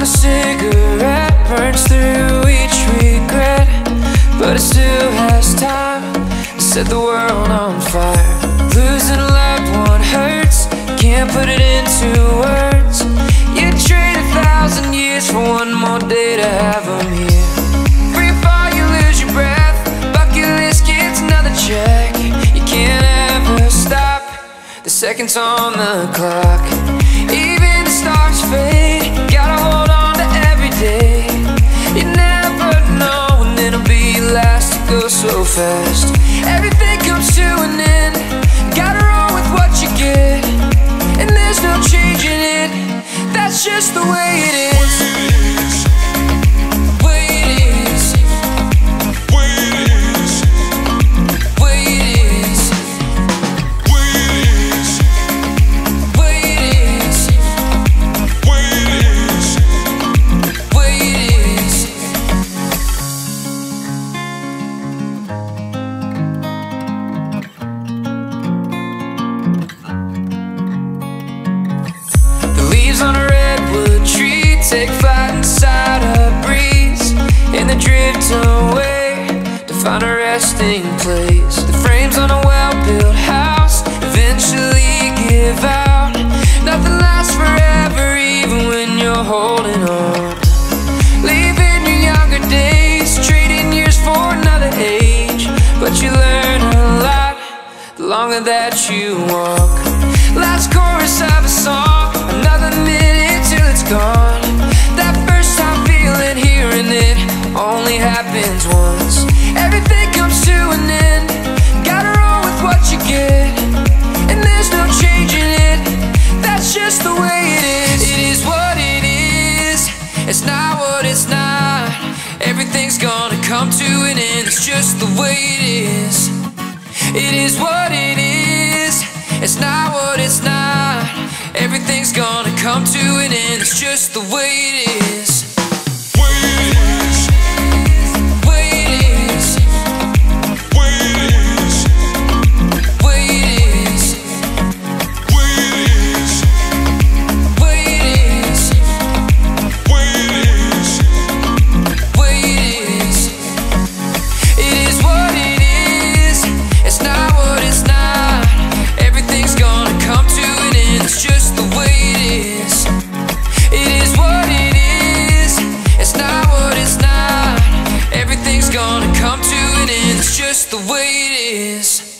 on a cigarette Burns through each regret. But it still has time To set the world on fire. Losing a loved one hurts Can't put it into words. You trade a thousand years For one more day to have them here. Free fall, you lose your breath. Bucket list gets another check. You can't ever stop The seconds on the clock. Even the stars fade fast Everything comes to an end. Gotta roll with what you get. And there's no changing it. That's just the way it is on a redwood tree take flight inside a breeze, and they drift away to find a resting place. The frames on a well-built house eventually give out. Nothing lasts forever, even when you're holding on. Leaving your younger days, trading years for another age, but you learn a lot the longer that you walk. Gonna come to an end. It's just the way it is. It is what it is. It's not what it's not. Everything's gonna come to an end. It's just the way it is. Just the way it is.